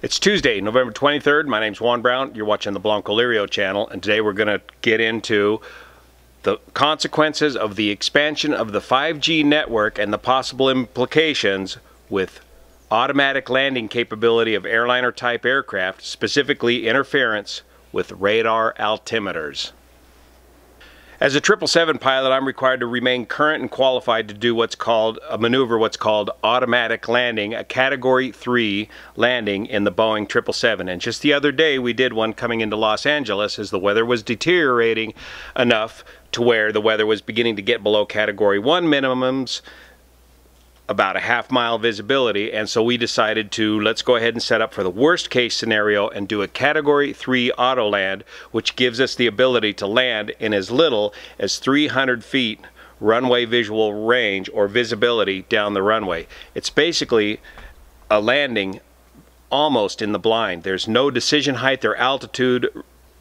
It's Tuesday, November 23rd. My name's Juan Browne. You're watching the Blanco Lirio channel, and today we're going to get into the consequences of the expansion of the 5G network and the possible implications with automatic landing capability of airliner type aircraft, specifically interference with radar altimeters. As a 777 pilot, I'm required to remain current and qualified to do what's called a maneuver, what's called automatic landing, a Category 3 landing in the Boeing 777. And just the other day, we did one coming into Los Angeles as the weather was deteriorating enough to where the weather was beginning to get below Category 1 minimums about a half mile visibility and so we decided to let's go ahead and set up for the worst case scenario and do a category 3 auto land which gives us the ability to land in as little as 300 feet runway visual range or visibility down the runway. It's basically a landing almost in the blind. There's no decision height or altitude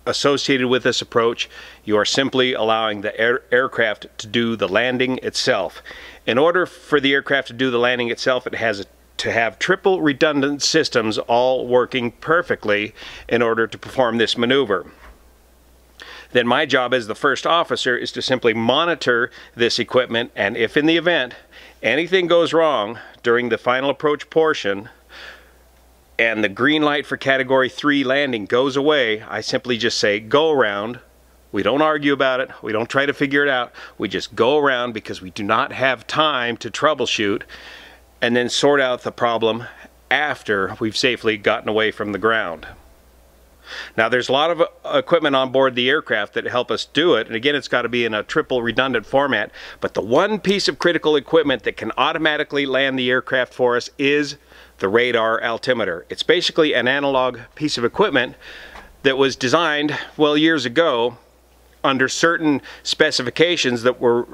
associated with this approach. You are simply allowing the air aircraft to do the landing itself. In order for the aircraft to do the landing itself, it has to have triple redundant systems all working perfectly in order to perform this maneuver. Then my job as the first officer is to simply monitor this equipment and if in the event anything goes wrong during the final approach portion, and the green light for category 3 landing goes away, I simply just say go around. We don't argue about it. We don't try to figure it out. We just go around because we do not have time to troubleshoot and then sort out the problem after we've safely gotten away from the ground. Now there's a lot of uh, equipment on board the aircraft that help us do it and again it's got to be in a triple redundant format but the one piece of critical equipment that can automatically land the aircraft for us is the radar altimeter. It's basically an analog piece of equipment that was designed, well, years ago under certain specifications that were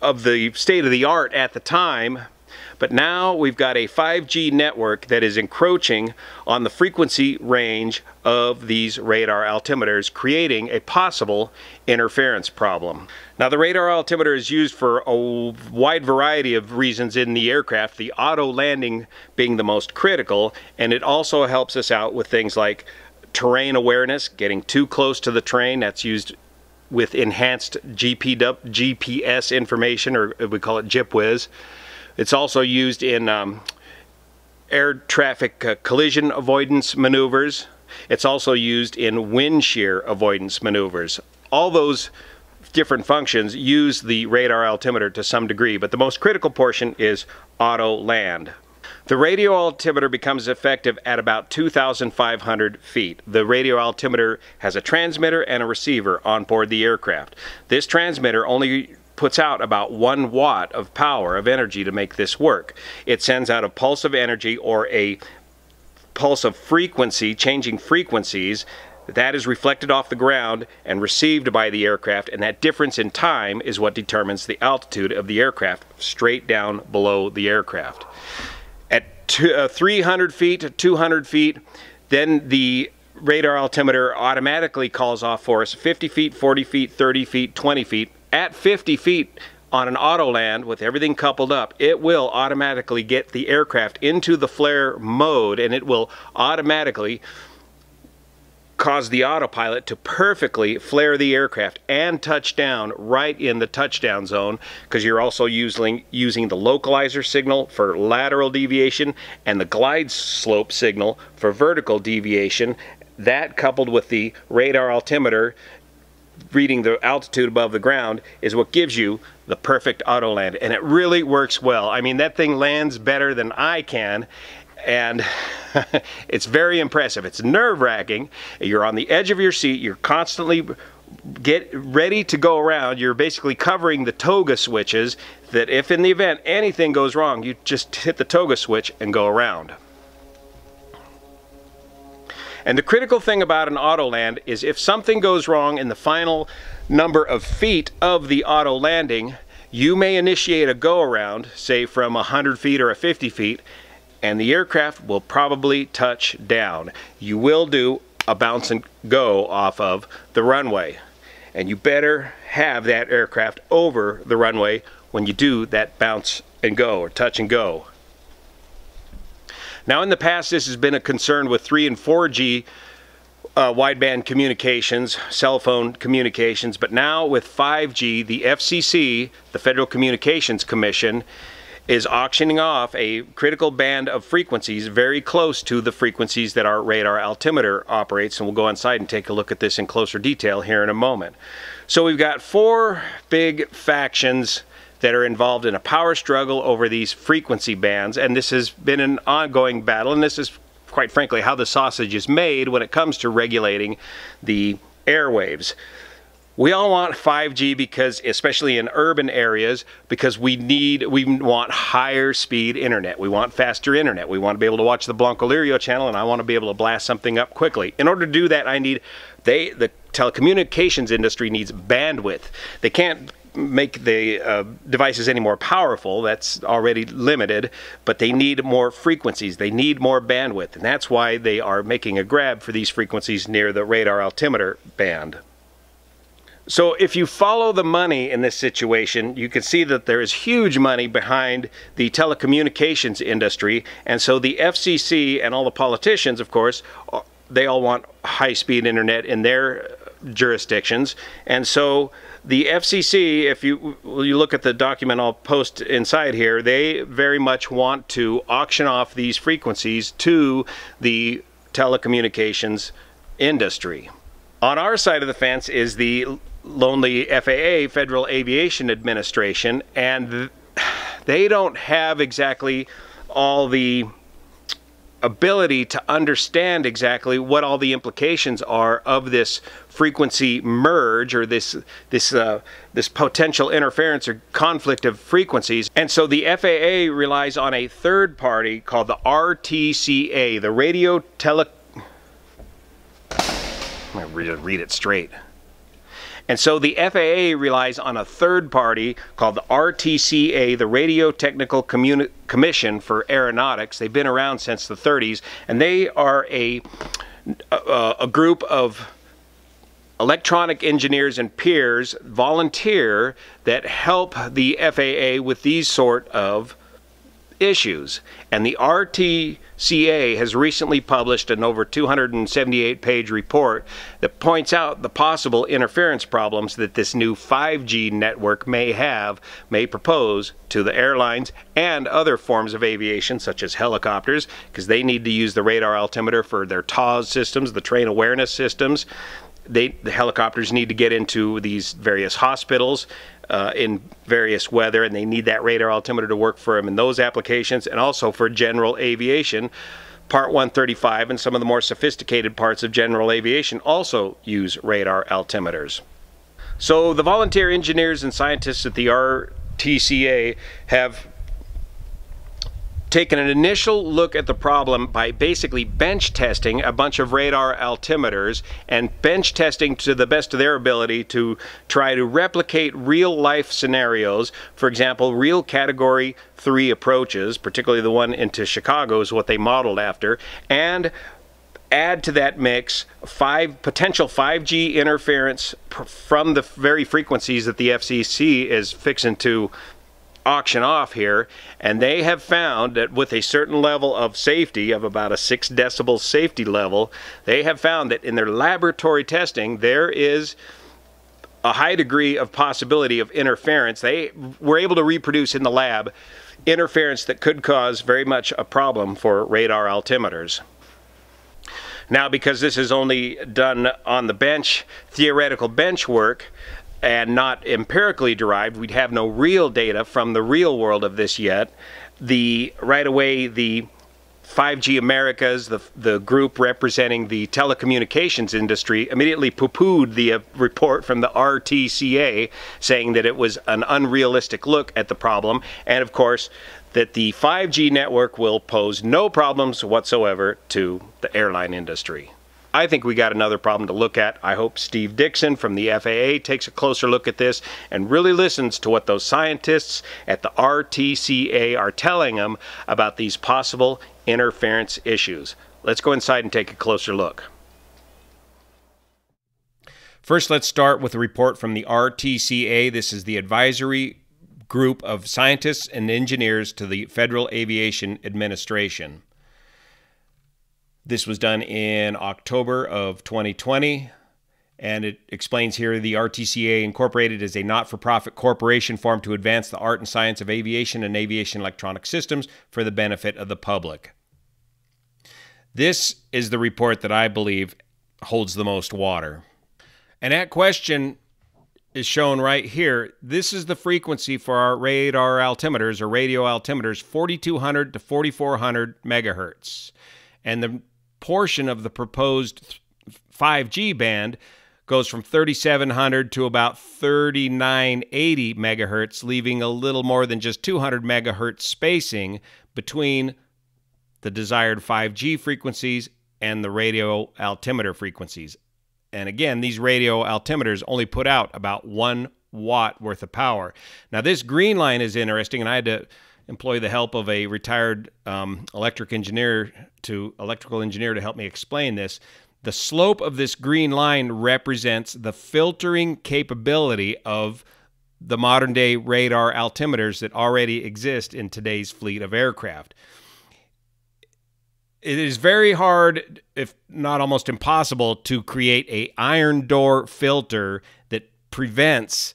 of the state of the art at the time but now we've got a 5G network that is encroaching on the frequency range of these radar altimeters, creating a possible interference problem. Now the radar altimeter is used for a wide variety of reasons in the aircraft, the auto landing being the most critical, and it also helps us out with things like terrain awareness, getting too close to the terrain, that's used with enhanced GP, GPS information, or we call it GPWS. It's also used in um, air traffic uh, collision avoidance maneuvers. It's also used in wind shear avoidance maneuvers. All those different functions use the radar altimeter to some degree, but the most critical portion is auto land. The radio altimeter becomes effective at about 2,500 feet. The radio altimeter has a transmitter and a receiver on board the aircraft. This transmitter only puts out about one watt of power of energy to make this work. It sends out a pulse of energy or a pulse of frequency, changing frequencies, that is reflected off the ground and received by the aircraft and that difference in time is what determines the altitude of the aircraft straight down below the aircraft. At two, uh, 300 feet to 200 feet, then the radar altimeter automatically calls off for us 50 feet, 40 feet, 30 feet, 20 feet, at 50 feet on an auto land with everything coupled up, it will automatically get the aircraft into the flare mode and it will automatically cause the autopilot to perfectly flare the aircraft and touch down right in the touchdown zone because you're also using using the localizer signal for lateral deviation and the glide slope signal for vertical deviation. That coupled with the radar altimeter reading the altitude above the ground is what gives you the perfect auto land. And it really works well. I mean that thing lands better than I can. And it's very impressive. It's nerve-wracking. You're on the edge of your seat. You're constantly get ready to go around. You're basically covering the TOGA switches that if in the event anything goes wrong you just hit the TOGA switch and go around and the critical thing about an auto land is if something goes wrong in the final number of feet of the auto landing, you may initiate a go around, say from 100 feet or a 50 feet, and the aircraft will probably touch down. You will do a bounce and go off of the runway. And you better have that aircraft over the runway when you do that bounce and go or touch and go. Now, in the past, this has been a concern with 3 and 4G uh, wideband communications, cell phone communications, but now with 5G, the FCC, the Federal Communications Commission, is auctioning off a critical band of frequencies very close to the frequencies that our radar altimeter operates. And we'll go inside and take a look at this in closer detail here in a moment. So we've got four big factions that are involved in a power struggle over these frequency bands. And this has been an ongoing battle. And this is, quite frankly, how the sausage is made when it comes to regulating the airwaves. We all want 5G because, especially in urban areas, because we need, we want higher speed internet. We want faster internet. We want to be able to watch the Blanco Lirio channel, and I want to be able to blast something up quickly. In order to do that, I need, they, the telecommunications industry needs bandwidth. They can't make the uh, devices any more powerful. That's already limited, but they need more frequencies. They need more bandwidth, and that's why they are making a grab for these frequencies near the radar altimeter band. So if you follow the money in this situation, you can see that there is huge money behind the telecommunications industry. And so the FCC and all the politicians, of course, uh, they all want high-speed internet in their jurisdictions. And so the FCC, if you you look at the document I'll post inside here, they very much want to auction off these frequencies to the telecommunications industry. On our side of the fence is the lonely FAA, Federal Aviation Administration, and they don't have exactly all the ability to understand exactly what all the implications are of this frequency merge or this this uh, this potential interference or conflict of frequencies. And so the FAA relies on a third party called the RTCA the radio tele I'm to read it straight and so the FAA relies on a third party called the RTCA, the Radio Technical Communi Commission for Aeronautics. They've been around since the 30s, and they are a, a, a group of electronic engineers and peers volunteer that help the FAA with these sort of issues. And the RTCA has recently published an over 278 page report that points out the possible interference problems that this new 5G network may have, may propose to the airlines and other forms of aviation, such as helicopters, because they need to use the radar altimeter for their TAWS systems, the terrain awareness systems. They, the helicopters need to get into these various hospitals uh, in various weather, and they need that radar altimeter to work for them in those applications, and also for general aviation. Part 135 and some of the more sophisticated parts of general aviation also use radar altimeters. So the volunteer engineers and scientists at the RTCA have taken an initial look at the problem by basically bench testing a bunch of radar altimeters and bench testing to the best of their ability to try to replicate real life scenarios. For example, real category 3 approaches, particularly the one into Chicago is what they modeled after, and add to that mix five potential 5G interference from the very frequencies that the FCC is fixing to auction off here, and they have found that with a certain level of safety, of about a 6 decibel safety level, they have found that in their laboratory testing, there is a high degree of possibility of interference. They were able to reproduce in the lab interference that could cause very much a problem for radar altimeters. Now, because this is only done on the bench, theoretical bench work, and not empirically derived, we'd have no real data from the real world of this yet. The right away the 5G Americas, the, the group representing the telecommunications industry, immediately poo pooed the uh, report from the RTCA, saying that it was an unrealistic look at the problem, and of course, that the 5G network will pose no problems whatsoever to the airline industry. I think we got another problem to look at. I hope Steve Dickson from the FAA takes a closer look at this and really listens to what those scientists at the RTCA are telling them about these possible interference issues. Let's go inside and take a closer look. First, let's start with a report from the RTCA. This is the advisory group of scientists and engineers to the Federal Aviation Administration. This was done in October of 2020. And it explains here the RTCA Incorporated is a not for profit corporation formed to advance the art and science of aviation and aviation electronic systems for the benefit of the public. This is the report that I believe holds the most water. And that question is shown right here. This is the frequency for our radar altimeters or radio altimeters 4200 to 4400 megahertz. And the portion of the proposed 5G band goes from 3700 to about 3980 megahertz, leaving a little more than just 200 megahertz spacing between the desired 5G frequencies and the radio altimeter frequencies. And again, these radio altimeters only put out about one watt worth of power. Now, this green line is interesting, and I had to employ the help of a retired um, electric engineer to electrical engineer to help me explain this. The slope of this green line represents the filtering capability of the modern day radar altimeters that already exist in today's fleet of aircraft. It is very hard, if not almost impossible, to create a iron door filter that prevents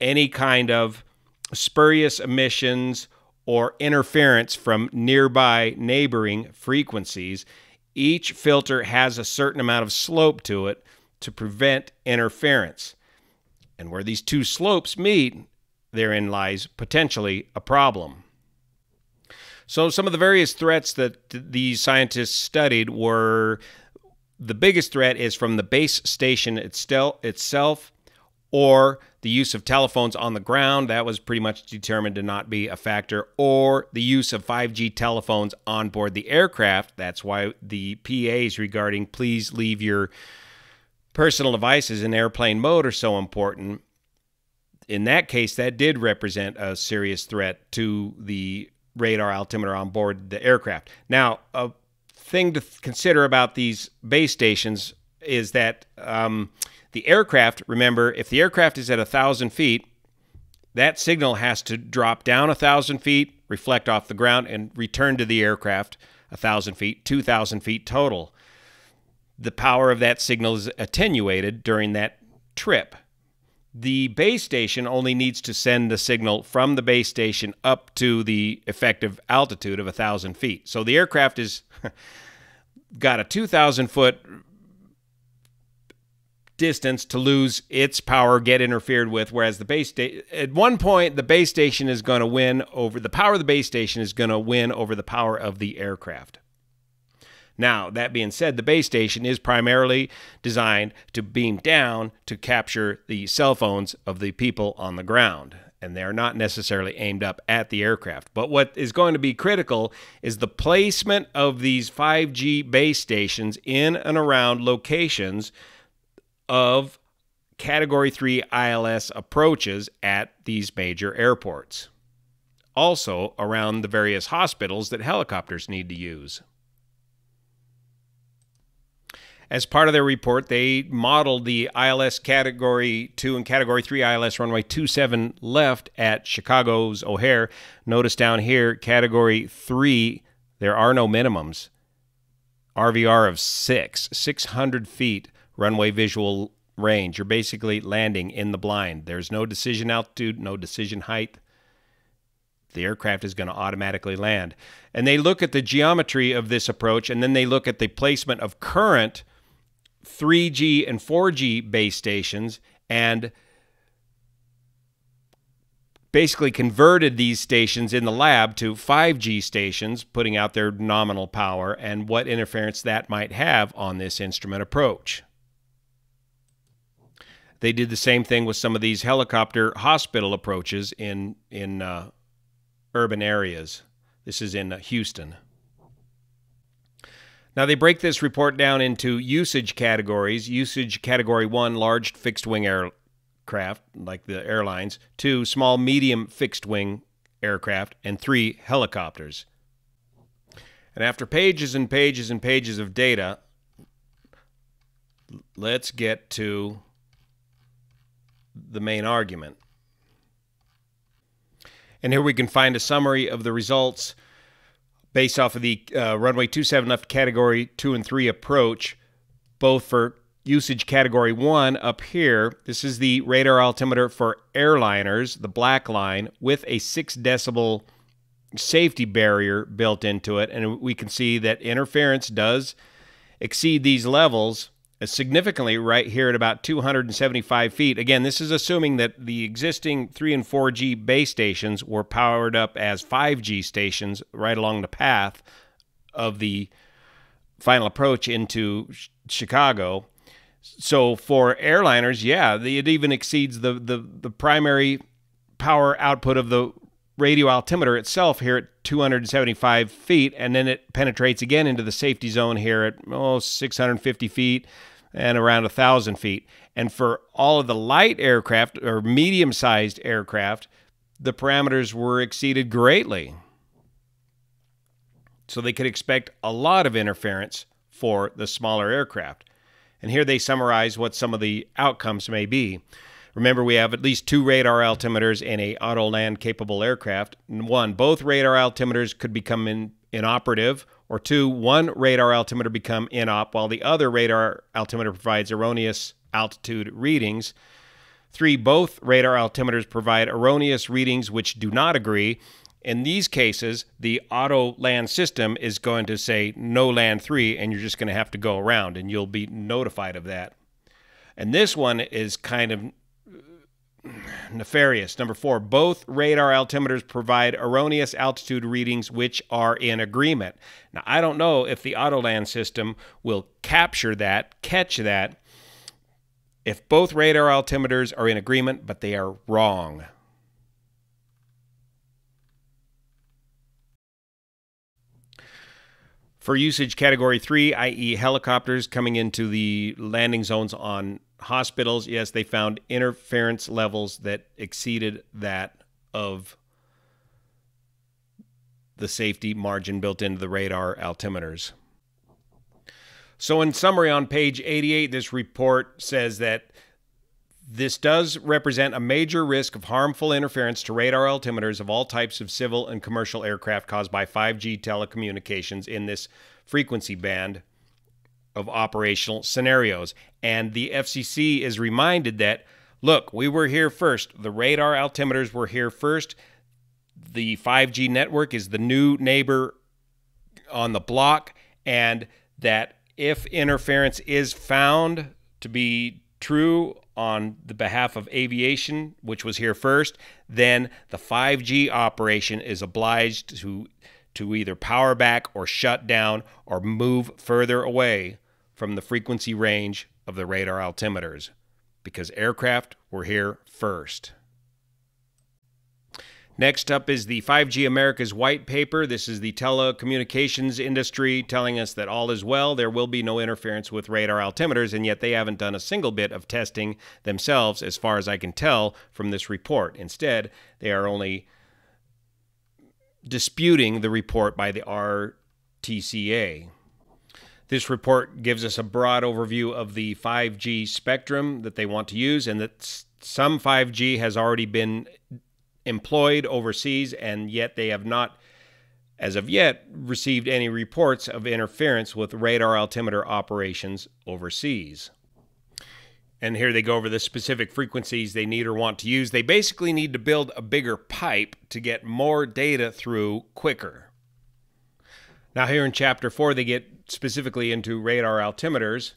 any kind of spurious emissions or interference from nearby neighboring frequencies each filter has a certain amount of slope to it to prevent interference. And where these two slopes meet, therein lies potentially a problem. So, some of the various threats that these scientists studied were the biggest threat is from the base station itself or the use of telephones on the ground. That was pretty much determined to not be a factor, or the use of 5G telephones on board the aircraft. That's why the PAs regarding please leave your personal devices in airplane mode are so important. In that case, that did represent a serious threat to the radar altimeter on board the aircraft. Now, a thing to consider about these base stations is that. Um, the aircraft, remember, if the aircraft is at 1,000 feet, that signal has to drop down 1,000 feet, reflect off the ground, and return to the aircraft 1,000 feet, 2,000 feet total. The power of that signal is attenuated during that trip. The base station only needs to send the signal from the base station up to the effective altitude of 1,000 feet. So the aircraft is got a 2,000 foot distance to lose its power, get interfered with. Whereas the base station, at one point, the base station is going to win over the power of the base station is going to win over the power of the aircraft. Now, that being said, the base station is primarily designed to beam down to capture the cell phones of the people on the ground. And they're not necessarily aimed up at the aircraft. But what is going to be critical is the placement of these 5G base stations in and around locations of Category 3 ILS approaches at these major airports. Also, around the various hospitals that helicopters need to use. As part of their report, they modeled the ILS Category 2 and Category 3 ILS runway 27 left at Chicago's O'Hare. Notice down here, Category 3, there are no minimums. RVR of 6, 600 feet runway visual range. You're basically landing in the blind. There's no decision altitude, no decision height. The aircraft is going to automatically land. And they look at the geometry of this approach and then they look at the placement of current 3G and 4G base stations and basically converted these stations in the lab to 5G stations, putting out their nominal power and what interference that might have on this instrument approach. They did the same thing with some of these helicopter hospital approaches in in uh, urban areas. This is in uh, Houston. Now they break this report down into usage categories. Usage category one, large fixed wing aircraft, like the airlines. Two, small medium fixed wing aircraft. And three, helicopters. And after pages and pages and pages of data, let's get to the main argument. And here we can find a summary of the results based off of the uh, runway 27 left category 2 and 3 approach, both for usage category 1 up here. This is the radar altimeter for airliners, the black line, with a 6 decibel safety barrier built into it. And we can see that interference does exceed these levels significantly right here at about 275 feet. Again, this is assuming that the existing 3 and 4G base stations were powered up as 5G stations right along the path of the final approach into Chicago. So for airliners, yeah, it even exceeds the, the, the primary power output of the radio altimeter itself here at 275 feet, and then it penetrates again into the safety zone here at oh, 650 feet and around 1,000 feet. And for all of the light aircraft or medium sized aircraft, the parameters were exceeded greatly. So they could expect a lot of interference for the smaller aircraft. And here they summarize what some of the outcomes may be. Remember, we have at least two radar altimeters in a auto land capable aircraft. One, both radar altimeters could become in, inoperative, or two, one radar altimeter become inop while the other radar altimeter provides erroneous altitude readings. Three, both radar altimeters provide erroneous readings which do not agree. In these cases, the auto land system is going to say no land three, and you're just going to have to go around, and you'll be notified of that. And this one is kind of nefarious. Number four, both radar altimeters provide erroneous altitude readings which are in agreement. Now, I don't know if the Autoland system will capture that, catch that, if both radar altimeters are in agreement, but they are wrong. For usage category three, i.e., helicopters coming into the landing zones on hospitals, yes, they found interference levels that exceeded that of the safety margin built into the radar altimeters. So, in summary, on page 88, this report says that this does represent a major risk of harmful interference to radar altimeters of all types of civil and commercial aircraft caused by 5G telecommunications in this frequency band of operational scenarios. And the FCC is reminded that, look, we were here first. The radar altimeters were here first. The 5G network is the new neighbor on the block, and that if interference is found to be true on the behalf of aviation, which was here first, then the 5G operation is obliged to to either power back or shut down or move further away from the frequency range of the radar altimeters because aircraft were here first. Next up is the 5G America's white paper. This is the telecommunications industry telling us that all is well. There will be no interference with radar altimeters, and yet they haven't done a single bit of testing themselves, as far as I can tell from this report. Instead, they are only disputing the report by the RTCA. This report gives us a broad overview of the 5G spectrum that they want to use, and that some 5G has already been employed overseas, and yet they have not, as of yet, received any reports of interference with radar altimeter operations overseas. And here they go over the specific frequencies they need or want to use. They basically need to build a bigger pipe to get more data through quicker. Now, here in chapter four, they get specifically into radar altimeters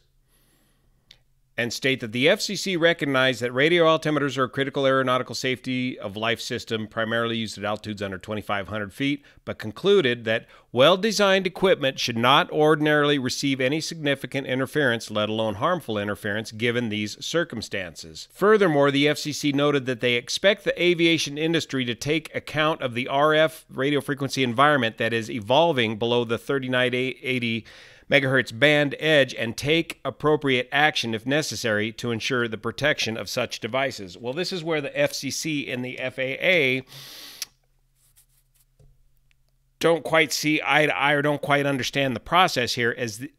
and state that the FCC recognized that radio altimeters are a critical aeronautical safety of life system primarily used at altitudes under 2,500 feet, but concluded that well designed equipment should not ordinarily receive any significant interference, let alone harmful interference, given these circumstances. Furthermore, the FCC noted that they expect the aviation industry to take account of the RF radio frequency environment that is evolving below the 3980 megahertz band edge and take appropriate action if necessary to ensure the protection of such devices. Well, this is where the FCC and the FAA don't quite see eye to eye or don't quite understand the process here as the,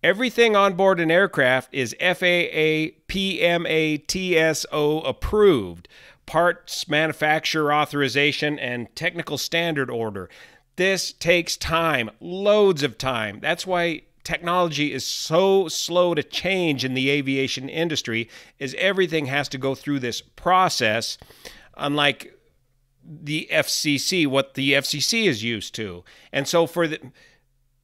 everything on board an aircraft is FAA PMA TSO approved parts manufacturer authorization and technical standard order This takes time, loads of time. That's why technology is so slow to change in the aviation industry is everything has to go through this process unlike the FCC what the FCC is used to. And so for the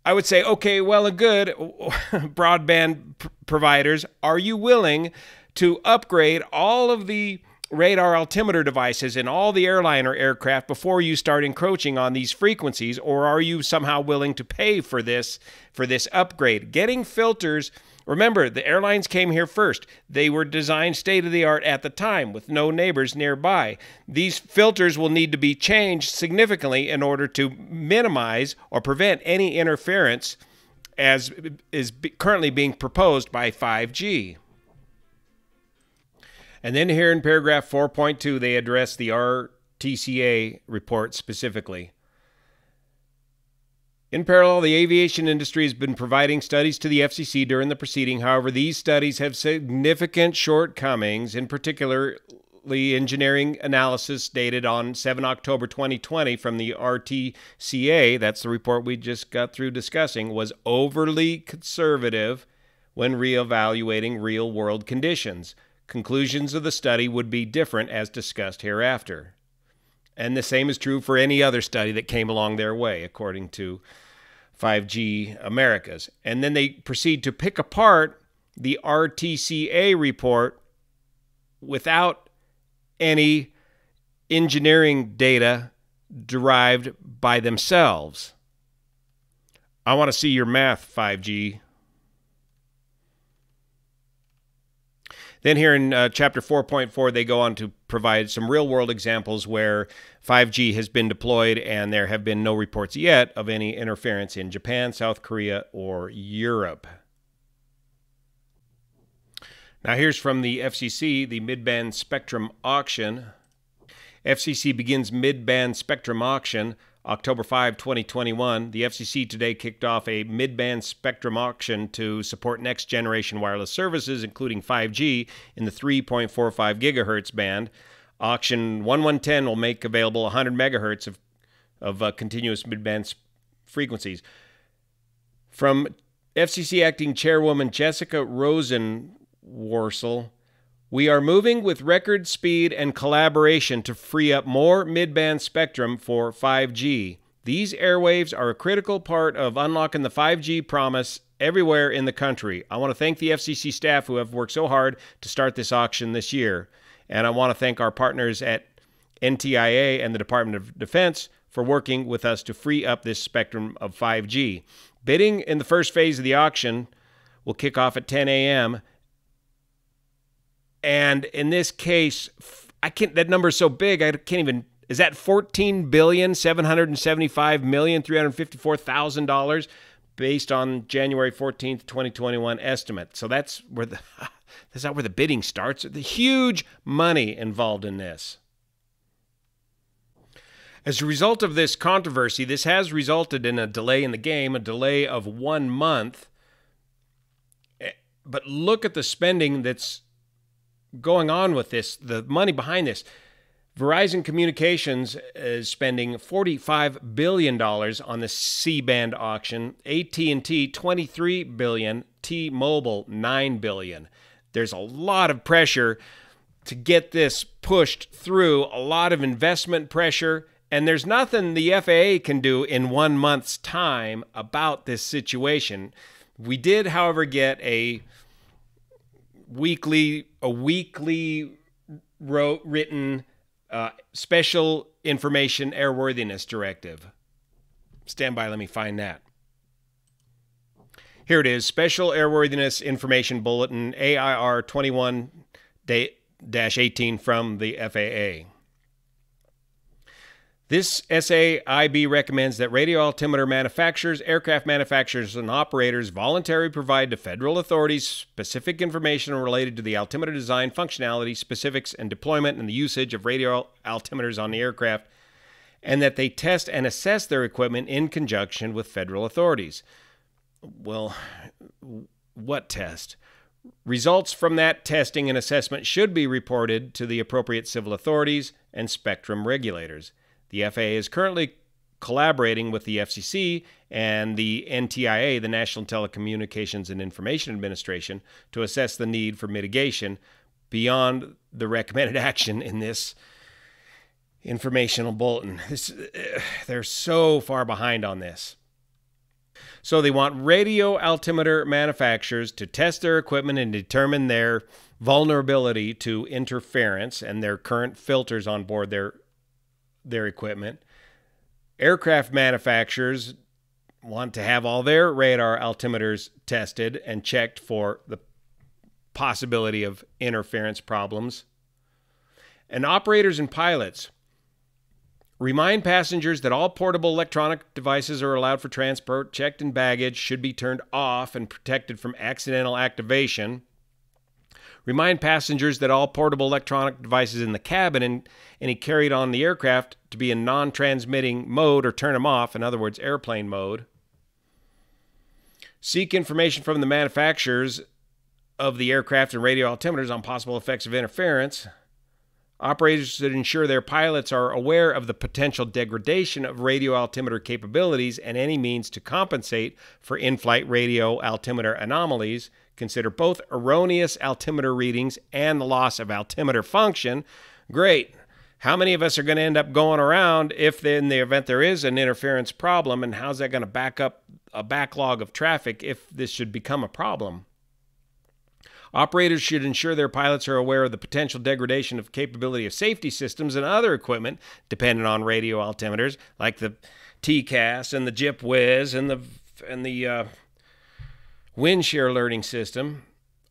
I would say okay, well and good broadband providers, are you willing to upgrade all of the radar altimeter devices in all the airliner aircraft before you start encroaching on these frequencies or are you somehow willing to pay for this for this upgrade? Getting filters remember the airlines came here first. They were designed state of the art at the time with no neighbors nearby. These filters will need to be changed significantly in order to minimize or prevent any interference as is currently being proposed by 5G and then here in paragraph 4.2, they address the RTCA report specifically. In parallel, the aviation industry has been providing studies to the FCC during the proceeding. However, these studies have significant shortcomings, in particular, engineering analysis dated on 7 October 2020 from the RTCA, that's the report we just got through discussing, was overly conservative when reevaluating real world conditions. Conclusions of the study would be different as discussed hereafter. And the same is true for any other study that came along their way, according to 5G Americas. And then they proceed to pick apart the RTCA report without any engineering data derived by themselves. I want to see your math, 5G. Then here in uh, chapter 4.4, they go on to provide some real world examples where 5G has been deployed and there have been no reports yet of any interference in Japan, South Korea, or Europe. Now, here's from the FCC the mid-band spectrum auction. FCC begins mid-band spectrum auction October 5, 2021, the FCC today kicked off a mid band spectrum auction to support next generation wireless services, including 5G, in the 3.45 gigahertz band. Auction 1110 will make available 100 megahertz of, of uh, continuous mid band frequencies. From FCC Acting Chairwoman Jessica Rosenworcel, we are moving with record speed and collaboration to free up more mid-band spectrum for 5G. These airwaves are a critical part of unlocking the 5G promise everywhere in the country. I want to thank the FCC staff who have worked so hard to start this auction this year. And I want to thank our partners at NTIA and the Department of Defense for working with us to free up this spectrum of 5G. Bidding in the first phase of the auction will kick off at 10 a.m. And in this case, I can't. That number is so big, I can't even. Is that fourteen billion seven hundred and seventy-five million three hundred fifty-four thousand dollars, based on January fourteenth, twenty twenty-one estimate? So that's where the that's not where the bidding starts. The huge money involved in this. As a result of this controversy, this has resulted in a delay in the game, a delay of one month. Eh, but look at the spending that's going on with this, the money behind this. Verizon Communications is spending $45 billion on the C-band auction, AT&T 23 billion, T-Mobile 9 billion. There's a lot of pressure to get this pushed through, a lot of investment pressure, and there's nothing the FAA can do in one month's time about this situation. We did, however, get a weekly a weekly wrote written uh, special information airworthiness directive. Stand by, let me find that. Here it is Special Airworthiness Information Bulletin AIR 21 18 from the FAA. This SAIB recommends that radio altimeter manufacturers, aircraft manufacturers, and operators voluntarily provide to federal authorities specific information related to the altimeter design, functionality, specifics, and deployment and the usage of radio altimeters on the aircraft, and that they test and assess their equipment in conjunction with federal authorities. Well, what test? Results from that testing and assessment should be reported to the appropriate civil authorities and spectrum regulators. The FAA is currently collaborating with the FCC and the NTIA, the National Telecommunications and Information Administration, to assess the need for mitigation beyond the recommended action in this informational bulletin. This, uh, they're so far behind on this. So they want radio altimeter manufacturers to test their equipment and determine their vulnerability to interference and their current filters on board their their equipment. Aircraft manufacturers want to have all their radar altimeters tested and checked for the possibility of interference problems. And operators and pilots remind passengers that all portable electronic devices are allowed for transport, checked in baggage, should be turned off and protected from accidental activation. Remind passengers that all portable electronic devices in the cabin and any carried on the aircraft to be in non transmitting mode or turn them off, in other words, airplane mode. Seek information from the manufacturers of the aircraft and radio altimeters on possible effects of interference. Operators should ensure their pilots are aware of the potential degradation of radio altimeter capabilities and any means to compensate for in flight radio altimeter anomalies. Consider both erroneous altimeter readings and the loss of altimeter function. Great. How many of us are going to end up going around if, in the event there is an interference problem, and how's that going to back up a backlog of traffic if this should become a problem? Operators should ensure their pilots are aware of the potential degradation of capability of safety systems and other equipment dependent on radio altimeters, like the TCAS and the GPWS and the and the uh, wind shear alerting system.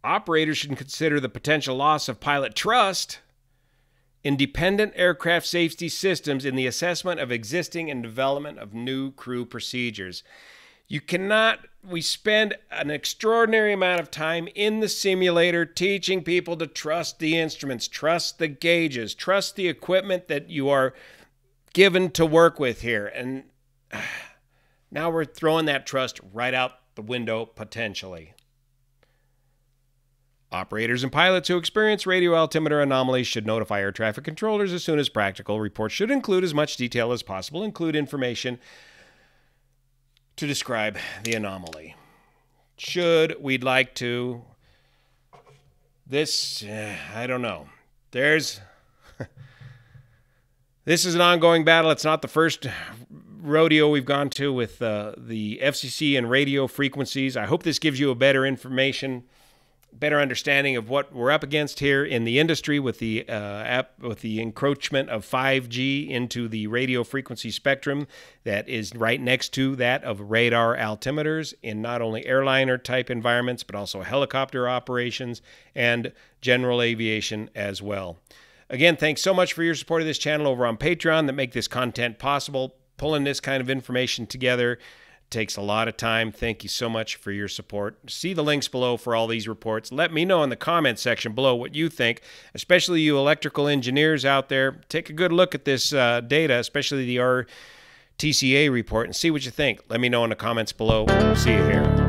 Operators should consider the potential loss of pilot trust in dependent aircraft safety systems in the assessment of existing and development of new crew procedures. You cannot, we spend an extraordinary amount of time in the simulator teaching people to trust the instruments, trust the gauges, trust the equipment that you are given to work with here. And now we're throwing that trust right out the window potentially. Operators and pilots who experience radio altimeter anomalies should notify air traffic controllers as soon as practical. Reports should include as much detail as possible, include information to describe the anomaly. Should we'd like to this uh, I don't know. There's this is an ongoing battle. It's not the first rodeo we've gone to with uh, the FCC and radio frequencies. I hope this gives you a better information better understanding of what we're up against here in the industry with the uh, app, with the encroachment of 5G into the radio frequency spectrum that is right next to that of radar altimeters in not only airliner type environments but also helicopter operations and general aviation as well. Again, thanks so much for your support of this channel over on Patreon that make this content possible, pulling this kind of information together takes a lot of time. Thank you so much for your support. See the links below for all these reports. Let me know in the comment section below what you think, especially you electrical engineers out there. Take a good look at this uh, data, especially the RTCA report, and see what you think. Let me know in the comments below. See you here.